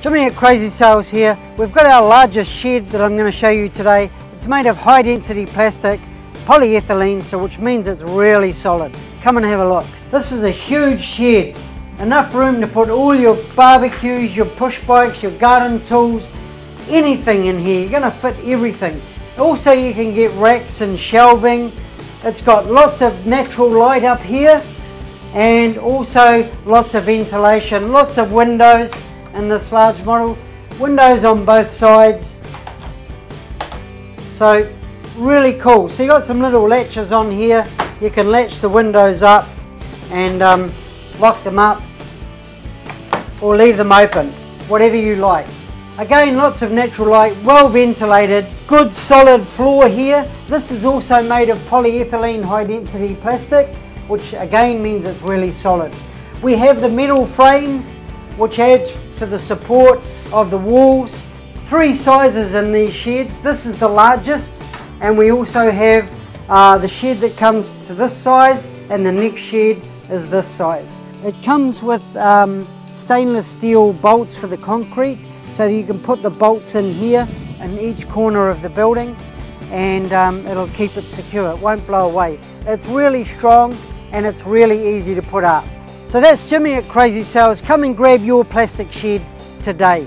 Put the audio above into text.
Jimmy at Crazy Sales here. We've got our largest shed that I'm going to show you today. It's made of high density plastic, polyethylene, so which means it's really solid. Come and have a look. This is a huge shed. Enough room to put all your barbecues, your push bikes, your garden tools, anything in here. You're going to fit everything. Also you can get racks and shelving. It's got lots of natural light up here and also lots of ventilation, lots of windows in this large model. Windows on both sides. So really cool. So you got some little latches on here. You can latch the windows up and um, lock them up or leave them open, whatever you like. Again, lots of natural light, well ventilated, good solid floor here. This is also made of polyethylene high density plastic, which again means it's really solid. We have the metal frames, which adds to the support of the walls. Three sizes in these sheds. This is the largest and we also have uh, the shed that comes to this size and the next shed is this size. It comes with um, stainless steel bolts for the concrete so you can put the bolts in here in each corner of the building and um, it'll keep it secure, it won't blow away. It's really strong and it's really easy to put up. So that's Jimmy at Crazy Sales. Come and grab your plastic shed today.